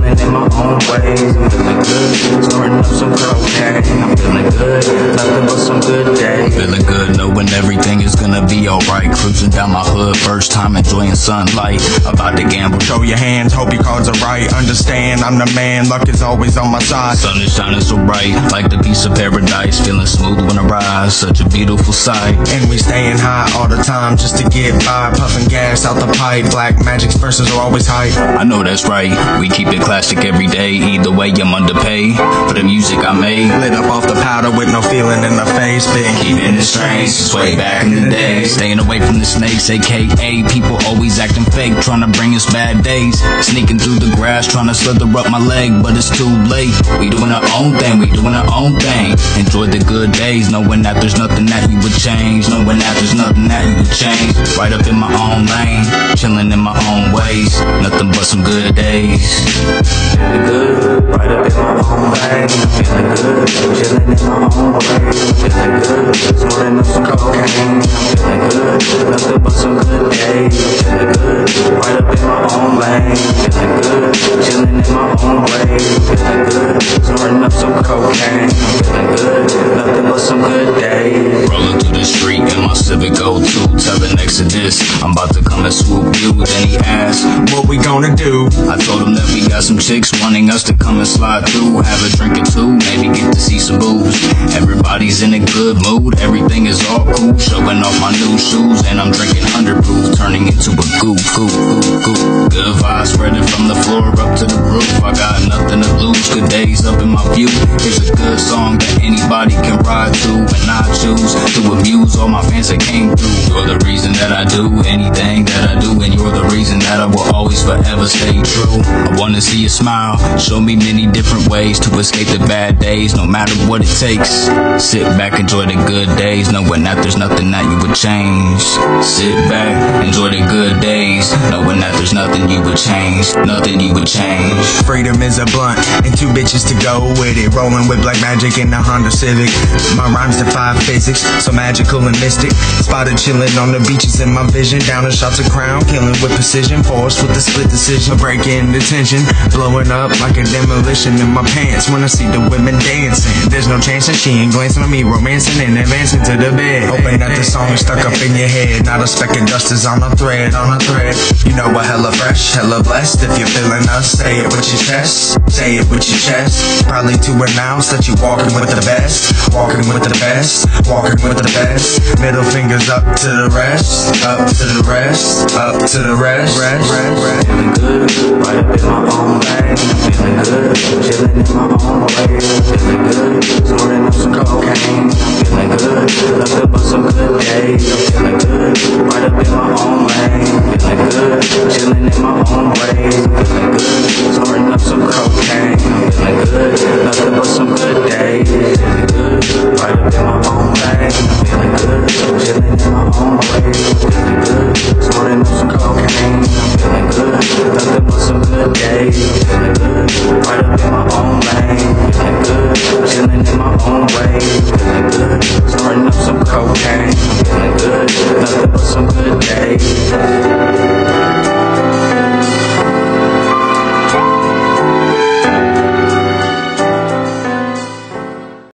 good, chilling in my own ways. Feeling good, snorting up some cocaine. Nothing but some good days. Feeling good, knowing everything is gonna be alright. Cruising down my hood, first time enjoying sunlight. About to gamble, Show your hands, hope your cards are right. Understand, I'm the man, luck is always on my side. sun is shining so bright, like the piece of paradise. Feeling smooth when I rise, such a beautiful sight. And we staying high all the time just to get by. Puffing gas out the pipe. Black Magic's verses are always hype. I know that's right, we keep it classic every day. Either way, I'm underpaid for the music I made. Lit up off the powder with no feeling in the face. Been Keeping it strange since way back in the day. Staying away from the snakes, aka people always acting fake, trying to bring us bad days. Sneaking through the grass, trying to slither up my leg, but it's too late. We doing our own thing, we doing our own thing. Enjoy the good days, knowing that there's nothing that you would change, knowing that there's nothing that you would change. Right up in my own lane, chilling in my own ways, nothing but some good days. Feeling good, right up in my own lane. Feeling good, chilling in my own ways. Feeling good, snorting up some cocaine. Feeling good, nothing but some good days. Feeling good, right up in my own lane. Feeling good, chilling in my own ways. Feeling good, snorting up some cocaine. Feeling good, nothing but some good days. In my Civic O2, telling Exodus I'm about to come and swoop you. Then he asked, what we gonna do? I told him that we got some chicks wanting us to come and slide through, have a drink or two, maybe get to see some booze. Everybody's in a good mood, everything is all cool, showing off my new shoes, and I'm drinking hundred proof, turning into a goop, goop, goop, goop. Good vibes spreading from the floor up to the roof. I got nothing to lose, good days up in my view. Here's a good song that anybody can ride to, and I choose to amuse all my fans that came through. You're the reason that I do anything that I do, and you're the reason that I will always forever stay true. I wanna see you smile, show me many different ways to escape the bad days, no matter what it takes. Sit back, enjoy the good days, knowing that there's nothing that you would change. Sit back, knowing that there's nothing you would change, nothing you would change. Freedom is a blunt and two bitches to go with it. Rolling with Black Magic in the Honda Civic. My rhymes defy physics, so magical and mystic. Spotted chilling on the beaches in my vision. Down the shots of crown, killing with precision. Force with the split decision, breaking the tension. Blowing up like a demolition in my pants when I see the women dancing. There's no chance that she ain't glancing at me, romancing and advancing to the bed. Hoping that the song is stuck up in your head. Not a speck of dust is on a thread, on a thread. You know what, hella fresh, hella blessed. If you're feeling us, say it with your chest. Say it with your chest. Probably to announce that you're walking with the best. Walking with the best. Walking with the best. Middle fingers up to the rest. Up to the rest. Up to the rest. Rest, rest, rest. Feeling good, right up in my own lane. Feeling good, chilling in my own ways. Feeling good, snorting up some cocaine. Feeling good, nothing but some good days.